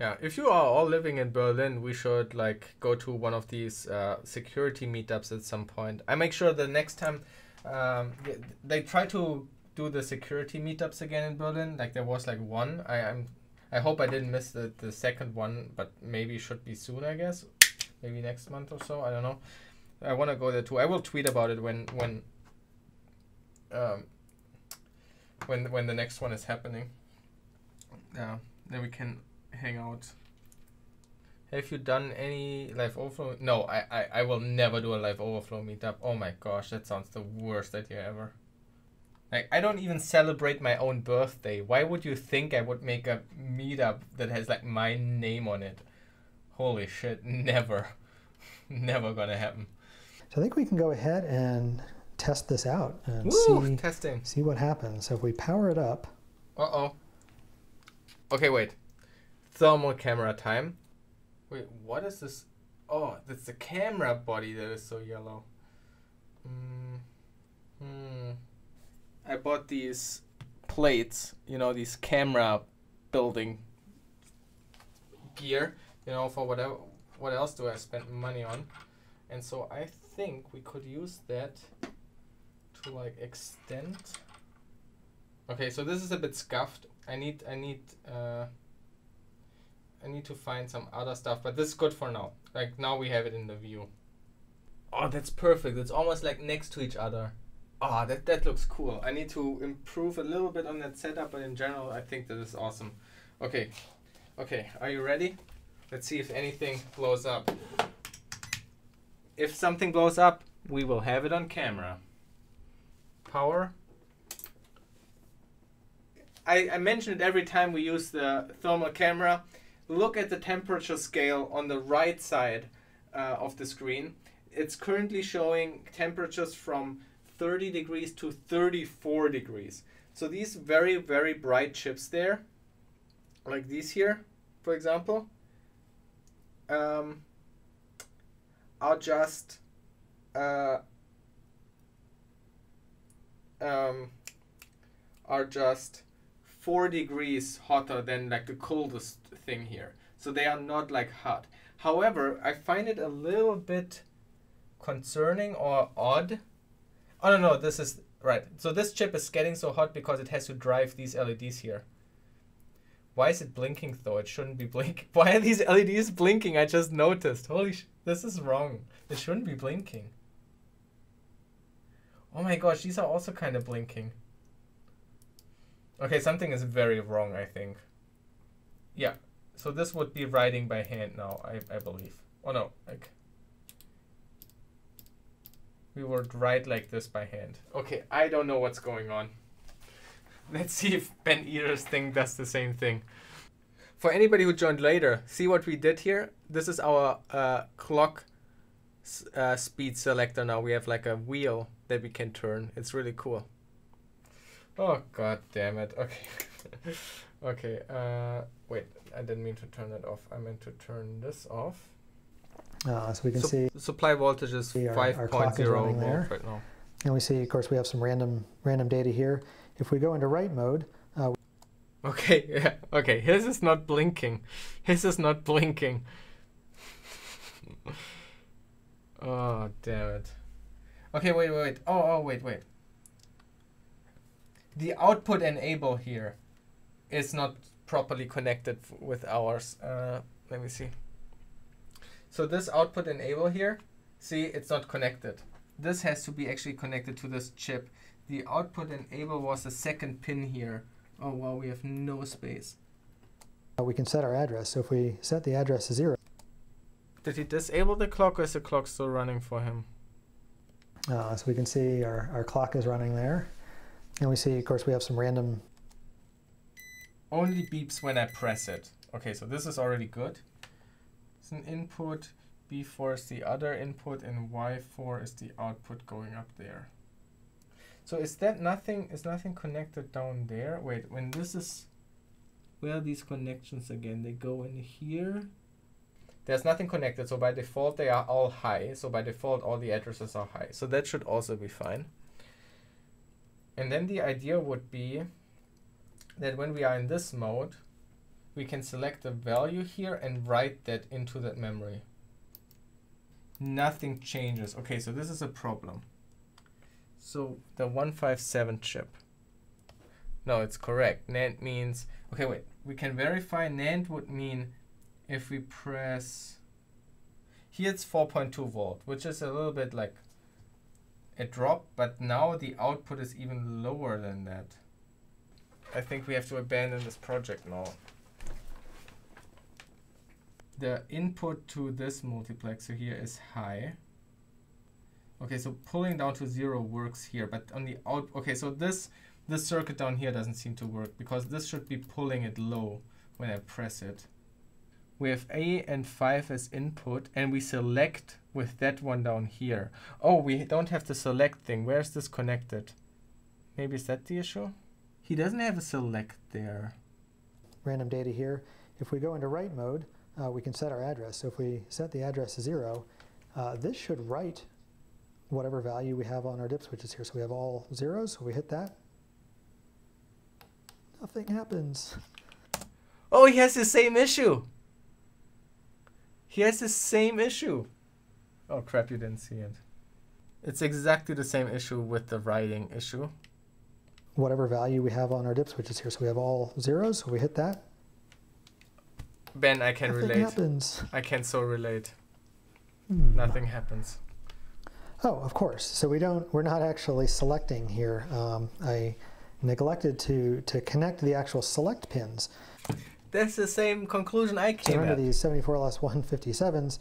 Yeah, if you are all living in Berlin, we should like go to one of these uh, security meetups at some point. I make sure the next time um, they try to do the security meetups again in Berlin. Like there was like one. I am. I hope I didn't miss the, the second one, but maybe should be soon. I guess maybe next month or so. I don't know. I want to go there too. I will tweet about it when when um, when when the next one is happening. Yeah, then we can hang out. Have you done any LiveOverflow? No, I, I, I will never do a LiveOverflow meetup. Oh my gosh, that sounds the worst idea ever. Like I don't even celebrate my own birthday. Why would you think I would make a meetup that has like my name on it? Holy shit, never. never gonna happen. So I think we can go ahead and test this out and Woo, see testing. see what happens. So if we power it up. Uh-oh. Okay, wait. Thermal camera time. Wait, what is this? Oh, that's the camera body that is so yellow. Mm. Hmm. I bought these plates, you know, these camera building gear, you know, for whatever. What else do I spend money on? And so I think we could use that to like extend. Okay, so this is a bit scuffed. I need I need uh, I need to find some other stuff, but this is good for now. Like now we have it in the view. Oh, that's perfect. It's almost like next to each other. Ah, oh, that, that looks cool. I need to improve a little bit on that setup, but in general, I think that is awesome. Okay, okay, are you ready? Let's see if anything blows up. If something blows up, we will have it on camera. Power. I, I mention it every time we use the thermal camera. Look at the temperature scale on the right side uh, of the screen. It's currently showing temperatures from 30 degrees to 34 degrees. So these very, very bright chips there, like these here, for example, um, are just uh, um, are just four degrees hotter than like the coldest thing here. So they are not like hot. However, I find it a little bit concerning or odd Oh no, no, this is right. So this chip is getting so hot because it has to drive these LEDs here. Why is it blinking though? It shouldn't be blinking. Why are these LEDs blinking? I just noticed. Holy this is wrong. It shouldn't be blinking. Oh my gosh, these are also kind of blinking. Okay, something is very wrong, I think. Yeah, so this would be writing by hand now, I, I believe. Oh no, like we would write like this by hand. Okay, I don't know what's going on. Let's see if Ben Eater's thing does the same thing. For anybody who joined later, see what we did here? This is our uh, clock uh, speed selector now. We have like a wheel that we can turn. It's really cool. Oh god damn it. Okay. okay, uh, wait, I didn't mean to turn that off. I meant to turn this off. Uh, so we can see supply voltage is 5.0 volt right now. And we see, of course, we have some random random data here. If we go into write mode, uh, okay, yeah, okay, his is not blinking. His is not blinking. oh damn it. Okay, wait, wait, wait. Oh, oh, wait, wait. The output enable here is not properly connected with ours. Uh, let me see. So this output enable here, see, it's not connected. This has to be actually connected to this chip. The output enable was the second pin here. Oh wow, we have no space. We can set our address. So if we set the address to zero. Did he disable the clock or is the clock still running for him? Uh, so we can see our, our clock is running there. And we see, of course, we have some random... Only beeps when I press it. Okay, so this is already good It's an input, B4 is the other input, and Y4 is the output going up there. So is that nothing, is nothing connected down there? Wait, when this is, where are these connections again? They go in here. There's nothing connected, so by default they are all high. So by default all the addresses are high. So that should also be fine. And then the idea would be that when we are in this mode, we can select the value here and write that into that memory. Nothing changes. Okay, so this is a problem. So the 157 chip. No, it's correct. NAND means, okay, wait, we can verify NAND would mean if we press, here it's 4.2 volt, which is a little bit like a drop, but now the output is even lower than that. I think we have to abandon this project now the input to this multiplexer here is high. Okay, so pulling down to zero works here, but on the out, okay, so this, this circuit down here doesn't seem to work because this should be pulling it low when I press it. We have A and 5 as input and we select with that one down here. Oh, we don't have the select thing. Where's this connected? Maybe is that the issue? He doesn't have a select there. Random data here. If we go into write mode, uh, we can set our address. So if we set the address to zero, uh, this should write whatever value we have on our dip switches here. So we have all zeros, so we hit that. Nothing happens. Oh, he has the same issue. He has the same issue. Oh crap, you didn't see it. It's exactly the same issue with the writing issue. Whatever value we have on our dip switches here. So we have all zeros, so we hit that. Ben, I can Nothing relate. happens. I can so relate. Hmm. Nothing happens. Oh, of course. So we don't. We're not actually selecting here. Um, I neglected to to connect the actual select pins. That's the same conclusion I So came under at. these 74 LS 157s,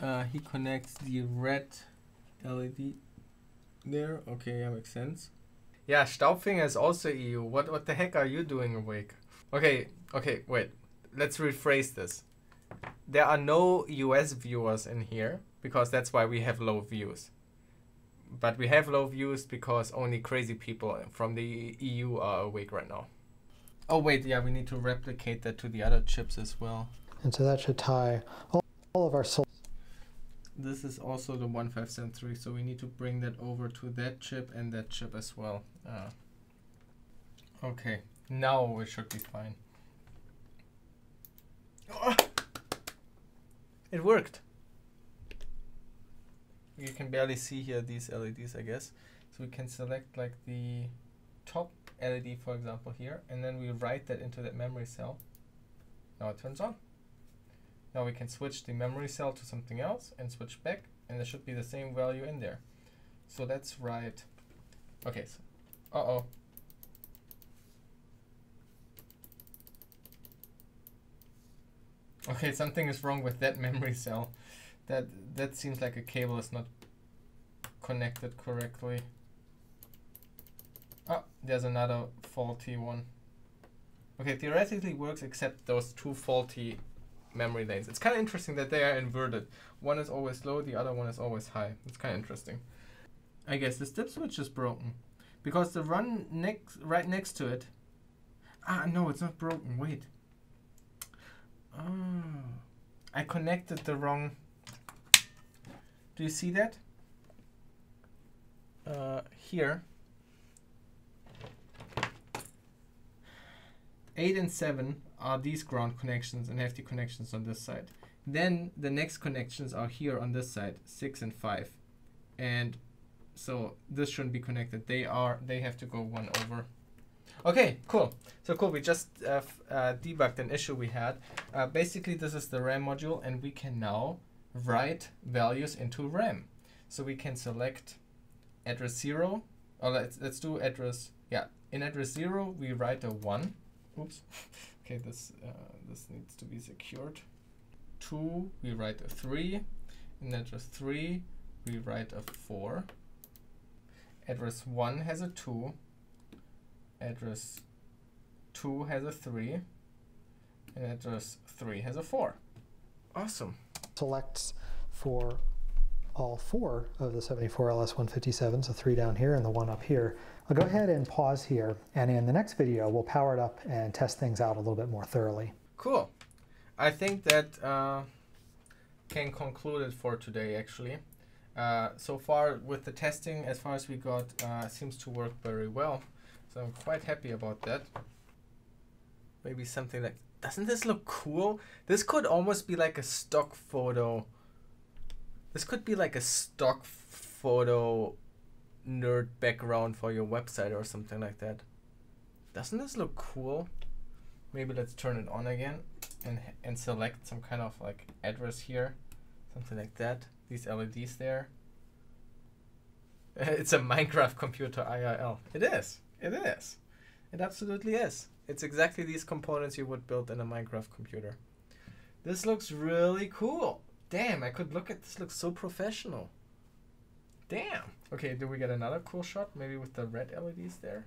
Uh, he connects the red LED there. Okay, that makes sense. Yeah, Staubfinger is also EU. What what the heck are you doing awake? Okay, okay, wait. Let's rephrase this. There are no US viewers in here because that's why we have low views. But we have low views because only crazy people from the EU are awake right now. Oh wait, yeah, we need to replicate that to the other chips as well. and so that should tie all, all of our sol- This is also the 1573, so we need to bring that over to that chip and that chip as well. Uh, okay, now it should be fine. It worked! You can barely see here these LEDs, I guess. So we can select like the top LED, for example, here, and then we write that into that memory cell. Now it turns on. Now we can switch the memory cell to something else and switch back and there should be the same value in there. So that's right. Okay, so, uh-oh. Okay, something is wrong with that memory cell. That that seems like a cable is not connected correctly. Oh, there's another faulty one. Okay, theoretically works except those two faulty memory lanes. It's kind of interesting that they are inverted. One is always low, the other one is always high. It's kind of interesting. I guess the dip switch is broken because the run next right next to it. Ah, no, it's not broken. Wait. I connected the wrong. Do you see that? Uh, here. 8 and 7 are these ground connections and have the connections on this side. Then the next connections are here on this side, 6 and 5. And so this shouldn't be connected. They are, they have to go one over. Okay, cool. So cool, we just uh, uh, debugged an issue we had. Uh, basically, this is the RAM module, and we can now write values into RAM. So we can select address 0, or let's, let's do address, yeah, in address 0, we write a 1. Oops. okay, this, uh, this needs to be secured. 2, we write a 3. In address 3, we write a 4. Address 1 has a 2 address 2 has a 3, and address 3 has a 4. Awesome. Selects for all four of the 74LS157, so three down here and the one up here. I'll go ahead and pause here, and in the next video, we'll power it up and test things out a little bit more thoroughly. Cool. I think that uh, can conclude it for today, actually. Uh, so far, with the testing, as far as we got, uh, seems to work very well. So I'm quite happy about that. Maybe something like, doesn't this look cool? This could almost be like a stock photo. This could be like a stock photo nerd background for your website or something like that. Doesn't this look cool? Maybe let's turn it on again and and select some kind of like address here, something like that. These LEDs there. it's a Minecraft computer IRL. It is. It is. It absolutely is. It's exactly these components you would build in a Minecraft computer. This looks really cool. Damn, I could look at this looks so professional. Damn. Okay, do we get another cool shot? Maybe with the red LEDs there?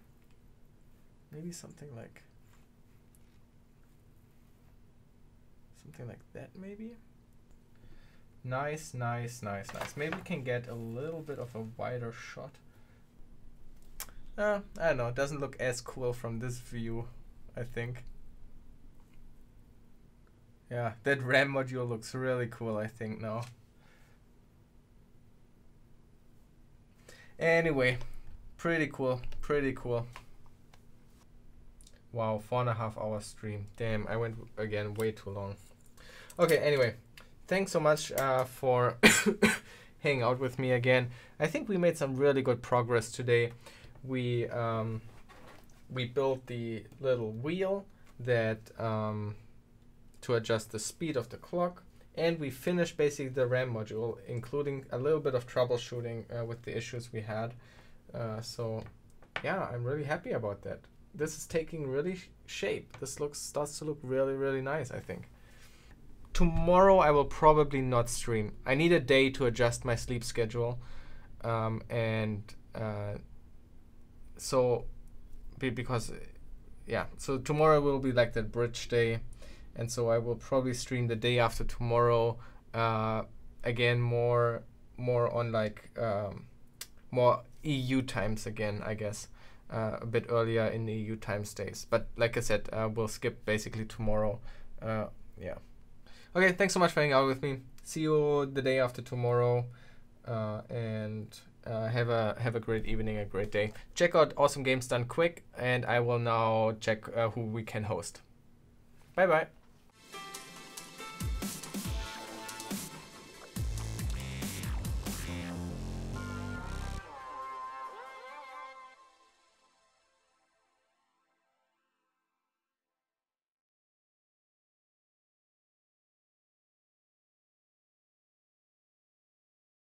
Maybe something like something like that maybe? Nice, nice, nice, nice. Maybe we can get a little bit of a wider shot. Uh, I don't know, it doesn't look as cool from this view, I think. Yeah, that RAM module looks really cool, I think, now. Anyway, pretty cool, pretty cool. Wow, four and a half hour stream. Damn, I went again way too long. Okay, anyway, thanks so much uh, for hanging out with me again. I think we made some really good progress today we um, we built the little wheel that um, to adjust the speed of the clock and we finished basically the RAM module including a little bit of troubleshooting uh, with the issues we had. Uh, so yeah I'm really happy about that. This is taking really sh shape. This looks starts to look really really nice I think. Tomorrow I will probably not stream. I need a day to adjust my sleep schedule um, and uh, so because yeah so tomorrow will be like that bridge day and so i will probably stream the day after tomorrow uh, again more more on like um, more eu times again i guess uh, a bit earlier in the eu time stays but like i said uh, we'll skip basically tomorrow uh, yeah. Okay thanks so much for hanging out with me. See you the day after tomorrow uh, and uh, have a have a great evening, a great day. Check out Awesome Games Done Quick, and I will now check uh, who we can host. Bye bye.